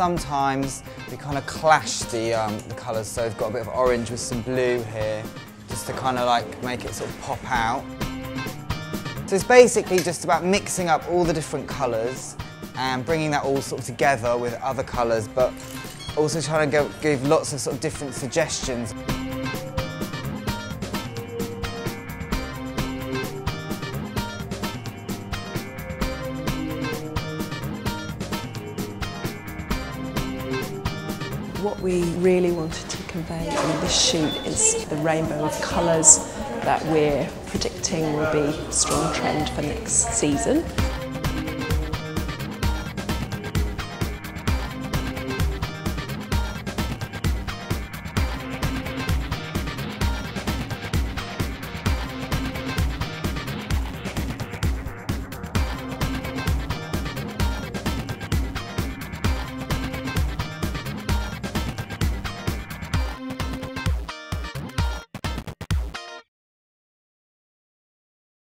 sometimes we kind of clash the, um, the colours, so we've got a bit of orange with some blue here, just to kind of like make it sort of pop out. So it's basically just about mixing up all the different colours and bringing that all sort of together with other colours, but also trying to give lots of sort of different suggestions. What we really wanted to convey in this shoot is the rainbow of colours that we're predicting will be a strong trend for next season.